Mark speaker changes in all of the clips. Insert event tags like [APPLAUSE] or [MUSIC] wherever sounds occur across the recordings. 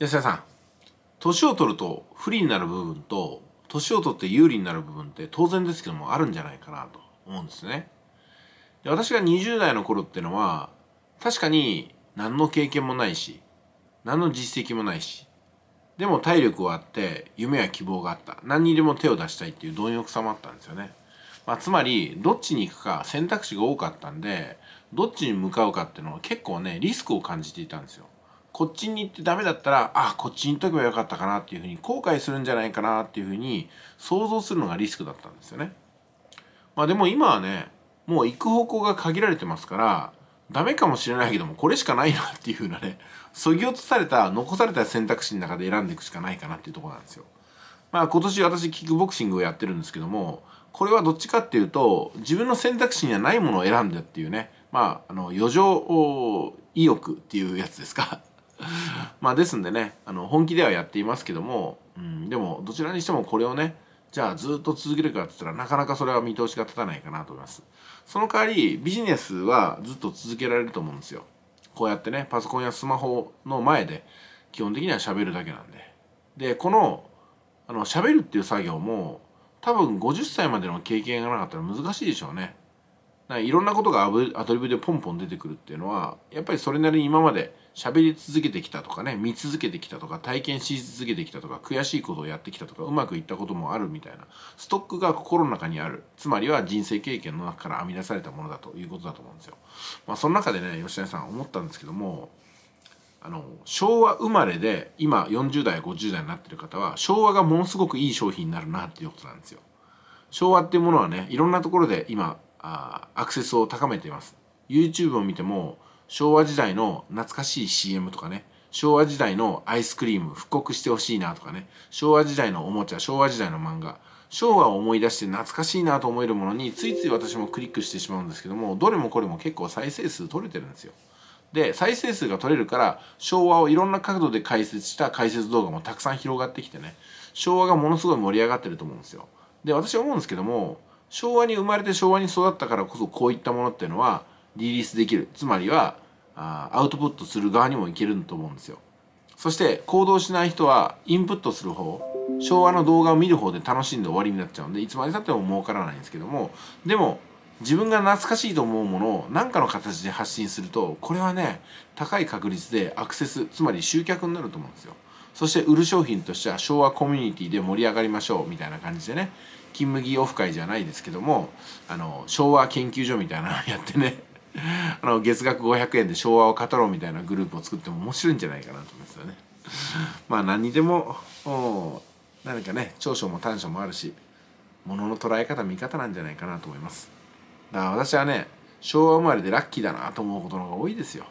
Speaker 1: 安田さん年を取ると不利になる部分と年を取って有利になる部分って当然ですけどもあるんじゃないかなと思うんですね。で私が20代の頃ってのは確かに何の経験もないし何の実績もないしでも体力はあって夢や希望があった。何にでも手を出したいっていう貪欲さもあったんですよね、まあ、つまりどっちに行くか選択肢が多かったんでどっちに向かうかっていうのは結構ねリスクを感じていたんですよ。こっちに行ってダメだったらあこっちに行っとけばよかったかなっていうふうに後悔するんじゃないかなっていうふうに想像するのがリスクだったんですよねまあでも今はねもう行く方向が限られてますからダメかもしれないけどもこれしかないなっていうふうなねそぎ落とされた残された選択肢の中で選んでいくしかないかなっていうところなんですよ。まあ今年私キックボクシングをやってるんですけどもこれはどっちかっていうと自分の選択肢にはないものを選んでっていうねまああの余剰意欲っていうやつですか [LAUGHS] まあですんでねあの本気ではやっていますけども、うん、でもどちらにしてもこれをねじゃあずっと続けるかって言ったらなかなかそれは見通しが立たないかなと思います。その代わりビジネスはずっと続けられると思うんですよ。こうやってねパソコンやスマホの前で基本的には喋るだけなんで。でこのあの喋るっていう作業も多分50歳までの経験がなかったら難しいでしょうね。いろんなことがアドリブでポンポン出てくるっていうのはやっぱりそれなりに今まで喋り続けてきたとかね見続けてきたとか体験し続けてきたとか悔しいことをやってきたとかうまくいったこともあるみたいなストックが心の中にあるつまりは人生経験の中から編み出されたものだということだと思うんですよ。まあ、その中でね吉谷さん思ったんですけどもあの昭和生まれで今40代50代になってる方は昭和がものすごくいい商品になるなっていうことなんですよ。昭和っていうものはねいろんなところで今あアクセスを高めています。YouTube を見ても昭和時代の懐かしい CM とかね昭和時代のアイスクリーム復刻してほしいなとかね昭和時代のおもちゃ昭和時代の漫画昭和を思い出して懐かしいなと思えるものについつい私もクリックしてしまうんですけどもどれもこれも結構再生数取れてるんですよ。で再生数が取れるから昭和をいろんな角度で解説した解説動画もたくさん広がってきてね昭和がものすごい盛り上がってると思うんですよ。で私は思うんですけども昭和に生まれて昭和に育ったからこそこういったものっていうのはリリースできる。つまりはあアウトプットする側にもいけると思うんですよ。そして行動しない人はインプットする方昭和の動画を見る方で楽しんで終わりになっちゃうんでいつまでたっても儲からないんですけどもでも自分が懐かしいと思うものを何かの形で発信するとこれはね高い確率でアクセスつまり集客になると思うんですよ。そして売る商品としては昭和コミュニティで盛り上がりましょうみたいな感じでね金麦オフ会じゃないですけどもあの昭和研究所みたいなのやってね [LAUGHS] あの月額500円で昭和を語ろうみたいなグループを作っても面白いんじゃないかなと思いますよね。まあ何にでも何かね長所も短所もあるし物の捉え方見方なんじゃないかなと思います。だから私はね昭和生まれでラッキーだなと思うことの方が多いですよ。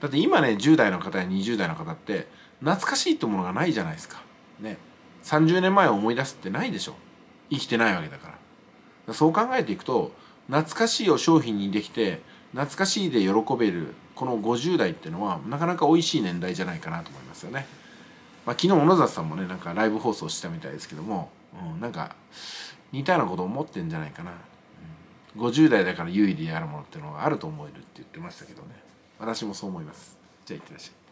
Speaker 1: だって今ね10代の方や20代の方って懐かしいってものがないじゃないですか。ね30年前を思い出すってないでしょ。生きてないわけだからそう考えていくと懐かしいを商品にできて懐かしいで喜べるこの50代っていうのはなかなか美味しい年代じゃないかなと思いますよね。まあ、昨日小野里さんもねなんかライブ放送したみたいですけども、うん、なんか似たようなこと思ってんじゃないかな、うん、50代だから有意でやるものっていうのがあると思えるって言ってましたけどね私もそう思います。じゃあいってらっしゃい。